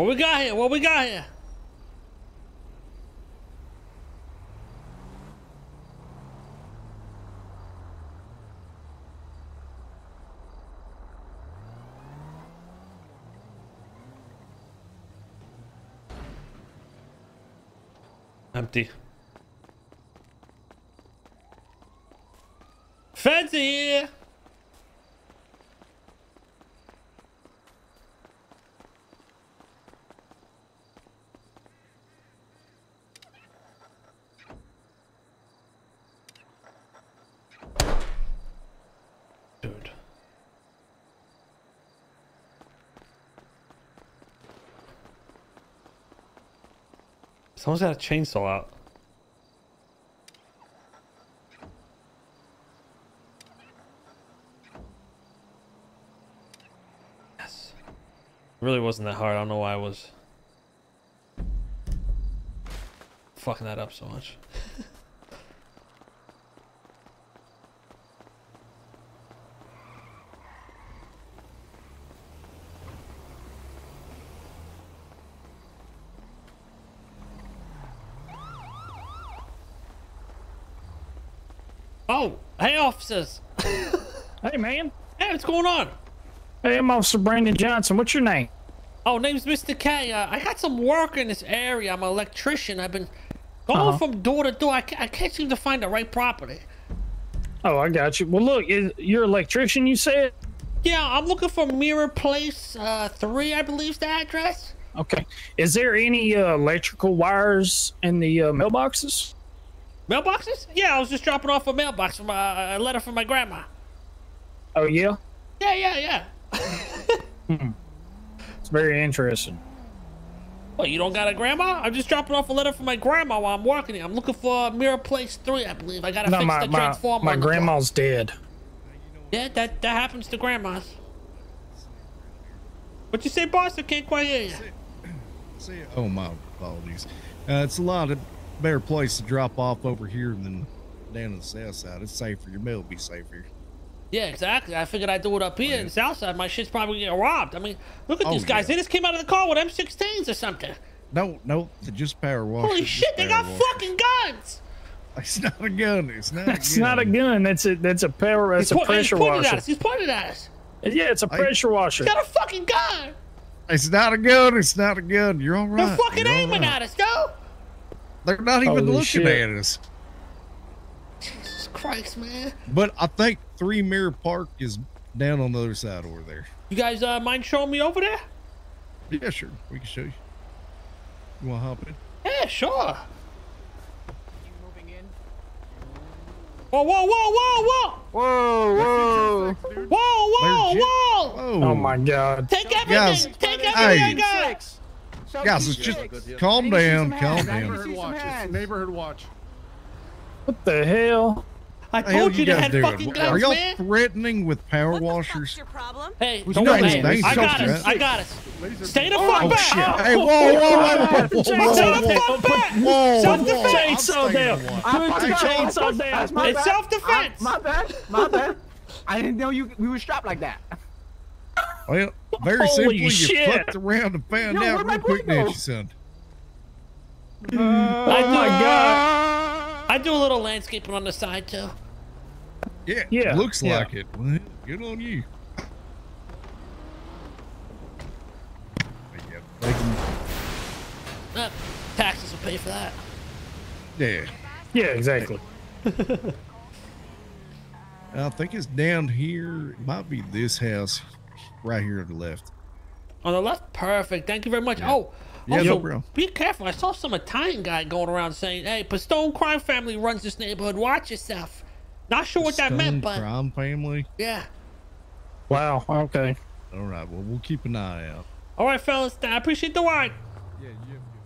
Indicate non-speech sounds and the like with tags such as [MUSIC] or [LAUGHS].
What we got here? What we got here? Empty. Fancy here! Dude. Someone's got a chainsaw out. Yes. It really wasn't that hard. I don't know why I was fucking that up so much. [LAUGHS] oh, hey officers. [LAUGHS] Hey, man. Hey, what's going on? Hey, I'm Officer Brandon Johnson. What's your name? Oh, name's Mr. K. Uh, I got some work in this area. I'm an electrician. I've been going Uh-huh. from door to door. I can't, I can't seem to find the right property. Oh, I got you. Well, look, is, you're an electrician, you said? Yeah, I'm looking for Mirror Place uh, 3, I believe is the address. Okay. Is there any uh, electrical wires in the uh, mailboxes? Mailboxes? Yeah, I was just dropping off a mailbox from uh, a letter from my grandma. Oh, yeah? Yeah, yeah, yeah. It's very interesting. Well, you don't got a grandma? I'm just dropping off a letter from my grandma while I'm working here. I'm looking for Mirror Place 3, I believe. I gotta No, fix my, the my, transformer. my on the grandma's dead. Yeah, that, that happens to grandmas. What you say, boss? I can't quite hear you. See, oh my apologies. Uh, it's a lot of better place to drop off over here than down on the south side. It's safer. Your mail will be safer. Yeah, exactly. I figured I'd do it up here in the south side. My shit's probably gonna get robbed. I mean, look at Oh, these guys. yeah. They just came out of the car with M16s or something. No, no, they're just power washers. Holy shit, they got washers. fucking guns! It's not a gun. It's not. It's a gun. not a gun. That's a that's a power. That's He's, a po- he's pressure at washer. us. He's pointed at us. Yeah, it's a pressure washer. He's got a fucking gun. It's not a gun. It's not a gun. You're all right. They're fucking You're aiming right. at us, no? They're not even Holy looking shit. at us. Jesus Christ, man. But I think Three Mirror Park is down on the other side over there. You guys uh, mind showing me over there? Yeah, sure. We can show you. You want to hop in? Yeah, sure. Whoa, whoa, whoa, whoa, Whoa, whoa. whoa! Whoa, whoa, There's whoa! Oh, Oh my god. Take everything! Guys, Take everything I got! Guys, let's just calm down. Calm down. Neighborhood watch. Neighborhood watch. What the hell? I The hell told you they guys had doing? fucking Are y'all threatening with power What the washers? fuck's your problem? Hey, Who's don't doing worry. I got us. do I got us. Stay the beam. fuck Oh back. shit! Hey, whoa, whoa, whoa, whoa, whoa, Stay the whoa, fuck back. whoa, Self-defense. whoa! Chainsaw down. Put the chainsaw down. It's self-defense. My bad. My bad. I didn't know you we were strapped like that. Well, very Holy simply, you fucked around and found Yo, out real quick, boy go? didn't you, son? I Oh do, my god. I do a little landscaping on the side too. Yeah, Yeah, looks yeah. like it. Well, good on you. Yeah, Uh, taxes will pay for that. yeah. Yeah, exactly. I think it's down here. It might be this house right here on the left. On the left, perfect. Thank you very much. Oh, Yeah, also, no problem. be careful. I saw some Italian guy going around saying, "Hey, Pistone crime family runs this neighborhood. Watch yourself." Not sure what that meant, but crime family. yeah. Wow. Okay. All right. Well, we'll keep an eye out. All right, fellas. I appreciate the wine. Yeah, you have a good